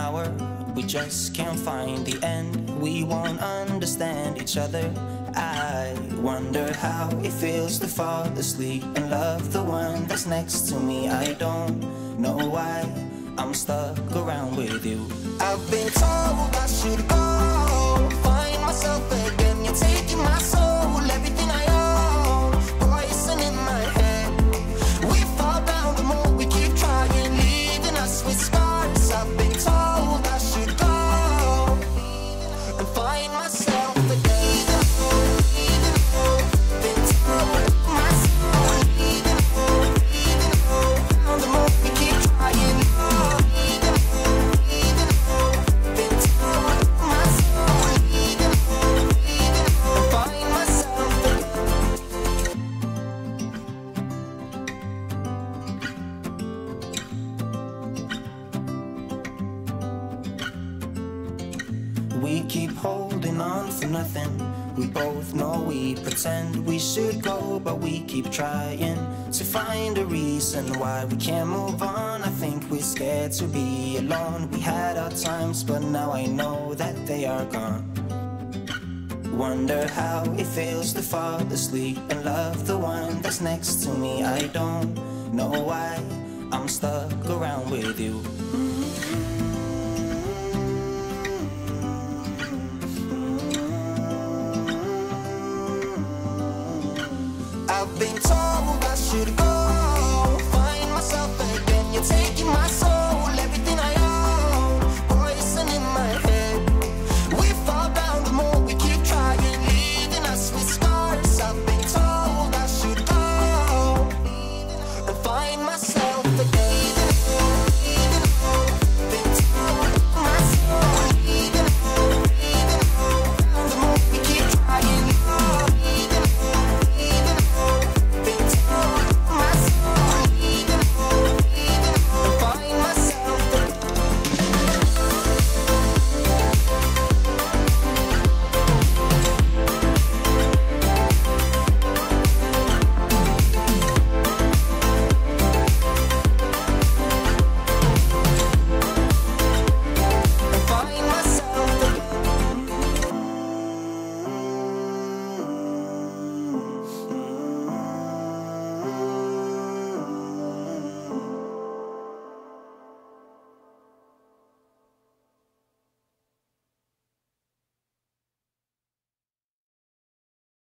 hour, we just can't find the end. We won't understand each other. I wonder how it feels to fall asleep and love the one that's next to me. I don't know why I'm stuck around with you. I've been told I should go find myself again. You're taking my soul, pretend we should go, but we keep trying to find a reason why we can't move on. I think we're scared to be alone. We had our times, but now I know that they are gone. Wonder how it feels to fall asleep and love the one that's next to me. I don't know why I'm stuck around with you. should